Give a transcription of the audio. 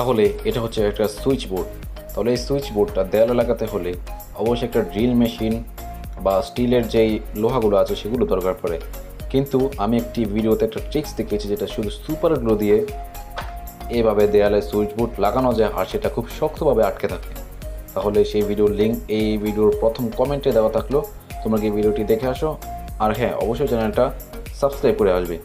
তাহলে এটা হচ্ছে একটা সুইচ বোর্ড তাহলে এই সুইচ বোর্ডটা দেয়ালে লাগাতে হলে অবশ্যই একটা ড্রিল মেশিন বা স্টিলের যেই লোহাগুলো আছে সেগুলো দরকার পড়ে। কিন্তু আমি একটি ভিডিওতে একটা ট্রিক্স দেখিয়েছি যেটা শুধু সুপার গ্লো দিয়ে এভাবে দেয়ালে সুইচ বোর্ড লাগানো যায় আর সেটা খুব শক্তভাবে আটকে থাকে। তাহলে সেই ভিডিওর লিঙ্ক এই ভিডিওর প্রথম কমেন্টে দেওয়া থাকল। তোমরা কি ভিডিওটি দেখে আসো? আর হ্যাঁ অবশ্যই চ্যানেলটা সাবস্ক্রাইব করে আসবে।